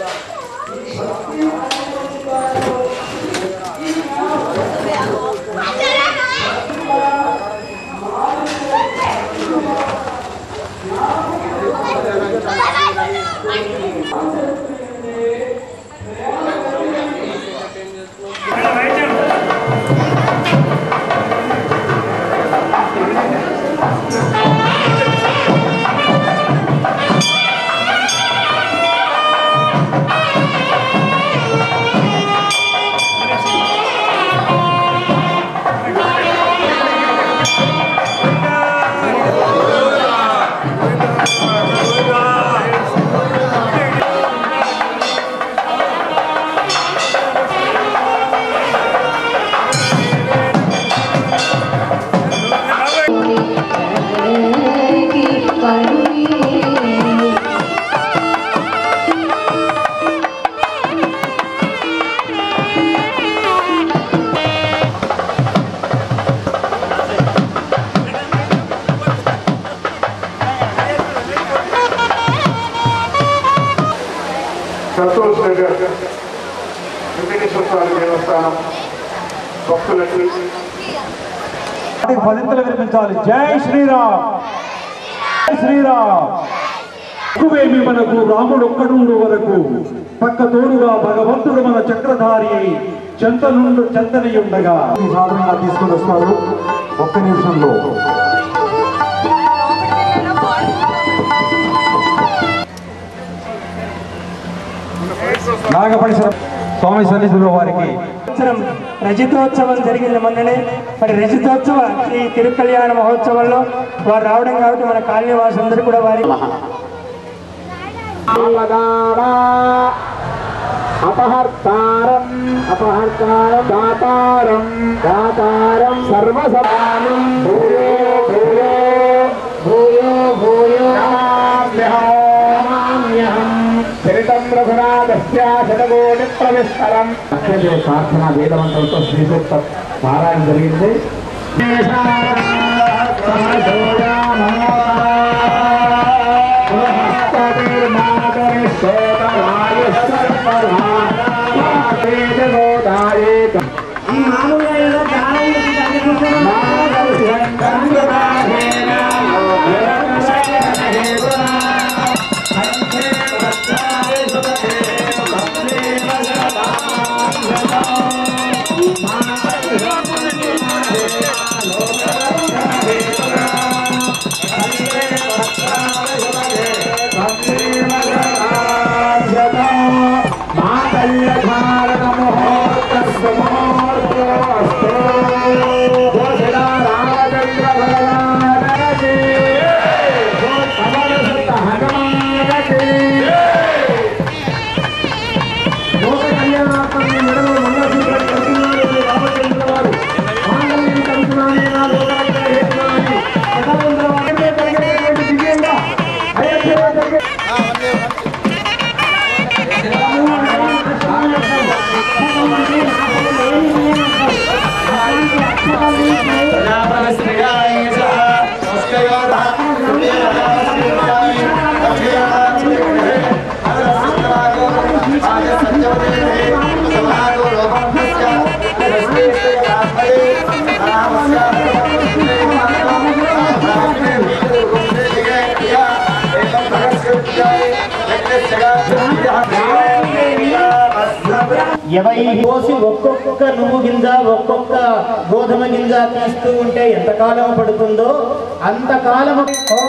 సంతోష్ వెంకటేశ్వర స్వామి దేవస్థానం భక్తులకి. పదింతలు వినిపించాలి. జై శ్రీరామ్. జై శ్రీరామ్. ఎక్కువేమి మనకు రాముడు ఒక్కడుండు వరకు. పక్క తోడుగా భగవంతుడు మన చక్రధారి చెంత నుండి చెంతని ఉండగా. సాధనంగా తీసుకుని వస్తారు. ఒక్క నిమిషంలో. నాగపడిసిన స్వామి సన్నిధిలో వారికి. సంవత్సరం రజతోత్సవం జరిగింది మొన్ననే. మరి రజతోత్సవ ఈ తిరుకల్యాణ మహోత్సవంలో వారు రావడం కాబట్టి మన కాలనీ వాసులందరూ కూడా వారి అపహర్తారం అపహర్తారం దాతారం దాతారం సర్వసమానం. శతకోటి ప్రవిస్తరం ప్రార్థన వేదమంత్రంతో శ్రీ సూక్త పారాయణ జరిగింది. ఇరవై పోసి ఒక్కొక్క నువ్వు గింజ ఒక్కొక్క గోధుమ గింజ తీస్తూ ఉంటే ఎంతకాలం పడుతుందో అంతకాలం కాలం ఓం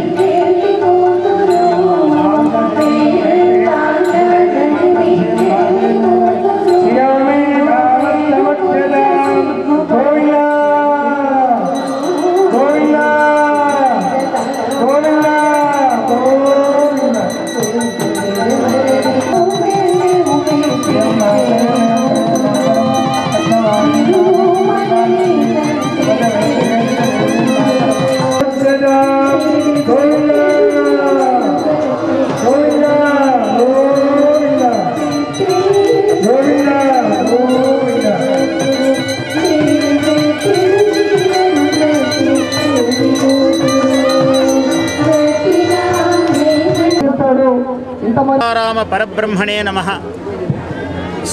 గోవిందా పరబ్రహ్మణే నమ.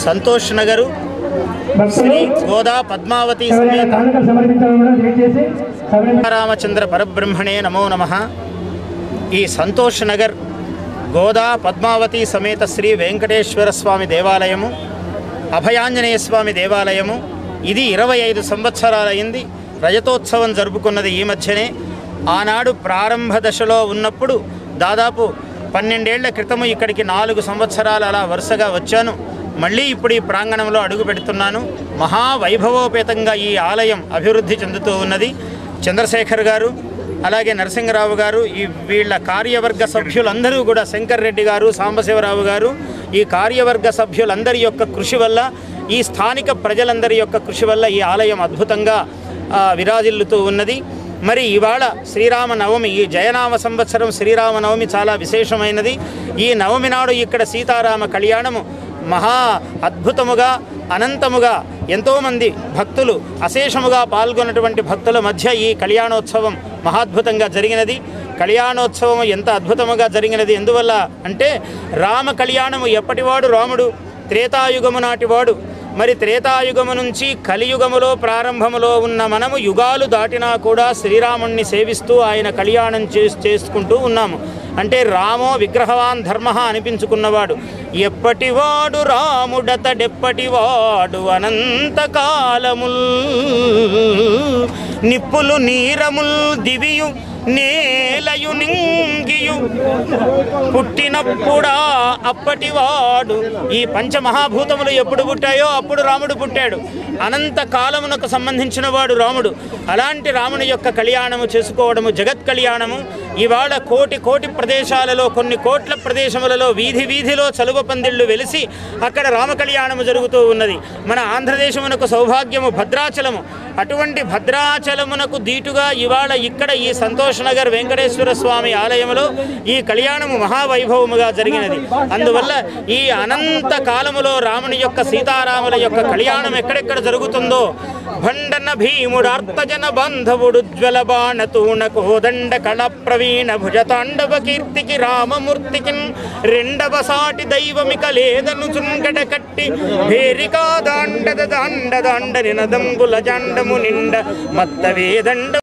సంతోష్ నగరు శ్రీ గోదా పద్మావతి రామచంద్ర పరబ్రహ్మణే నమో నమ. ఈ సంతోష్ నగర్ గోదా పద్మావతి సమేత శ్రీ వెంకటేశ్వర స్వామి దేవాలయము అభయాంజనేయ స్వామి దేవాలయము. ఇది ఇరవై ఐదు సంవత్సరాలైంది రజతోత్సవం జరుపుకున్నది ఈ మధ్యనే. ఆనాడు ప్రారంభ దశలో ఉన్నప్పుడు దాదాపు పన్నెండేళ్ళ క్రితము ఇక్కడికి నాలుగు సంవత్సరాలు అలా వరుసగా వచ్చాను. మళ్ళీ ఇప్పుడు ఈ ప్రాంగణంలో అడుగు పెడుతున్నాను. మహావైభవోపేతంగా ఈ ఆలయం అభివృద్ధి చెందుతూ ఉన్నది. చంద్రశేఖర్ గారు అలాగే నరసింహరావు గారు ఈ వీళ్ళ కార్యవర్గ సభ్యులందరూ కూడా శంకర్ రెడ్డి గారు సాంబశివరావు గారు ఈ కార్యవర్గ సభ్యులందరి యొక్క కృషి వల్ల ఈ స్థానిక ప్రజలందరి యొక్క కృషి వల్ల ఈ ఆలయం అద్భుతంగా విరాజిల్లుతూ ఉన్నది. మరి ఇవాళ శ్రీరామ నవమి ఈ జయనామ సంవత్సరం శ్రీరామ నవమి చాలా విశేషమైనది. ఈ నవమి నాడు ఇక్కడ సీతారామ కళ్యాణము మహా అద్భుతముగా అనంతముగా ఎంతోమంది భక్తులు అశేషముగా పాల్గొన్నటువంటి భక్తుల మధ్య ఈ కళ్యాణోత్సవం మహాద్భుతంగా జరిగినది. కళ్యాణోత్సవం ఎంత అద్భుతముగా జరిగినది ఎందువల్ల అంటే రామ కళ్యాణము ఎప్పటివాడు రాముడు త్రేతాయుగము నాటివాడు మరి త్రేతాయుగము నుంచి కలియుగములో ప్రారంభములో ఉన్న మనము యుగాలు దాటినా కూడా శ్రీరాముణ్ణి సేవిస్తూ ఆయన కళ్యాణం చేసుకుంటూ ఉన్నాము. అంటే రామో విగ్రహవాన్ ధర్మ అనిపించుకున్నవాడు. ఎప్పటివాడు రాముడతడెప్పటివాడు అనంతకాలముల్ నిప్పులు నీరముల్ దివియు నేలయు నింగియు. పుట్టినప్పుడా అప్పటివాడు. ఈ పంచమహాభూతములు ఎప్పుడు పుట్టాయో అప్పుడు రాముడు పుట్టాడు. అనంత కాలమునకు సంబంధించిన వాడు రాముడు. అలాంటి రాముని యొక్క కళ్యాణము చేసుకోవడము జగత్ కళ్యాణము ఇవాళ కోటి కోటి ప్రదేశాలలో కొన్ని కోట్ల ప్రదేశములలో వీధి వీధిలో చలువ పందిళ్ళు వెలిసి అక్కడ రామ కళ్యాణము జరుగుతూ ఉన్నది. మన ఆంధ్రదేశమునకు సౌభాగ్యము భద్రాచలము. అటువంటి భద్రాచలమునకు దీటుగా ఇవాళ ఇక్కడ ఈ సంతోష్ నగర్ వెంకటేశ్వర స్వామి ఆలయంలో ఈ కళ్యాణము మహావైభవముగా జరిగినది. అందువల్ల ఈ అనంత కాలములో రాముని యొక్క సీతారాముల యొక్క కళ్యాణం ఎక్కడెక్కడ జరుగుతుందో భండన భీముడు అర్థజన బాంధవుడు జ్వల బాణ తూణ కోదండ కళ ప్రవీణ భుజతాండవ కీర్తికి రామమూర్తికి రెండవ సాటి దైవమిక లేదను చుంగడ కట్టి భేరికా దాండద దాండ దాండని నదంబుల జాండము నిండ మత్త వేదండ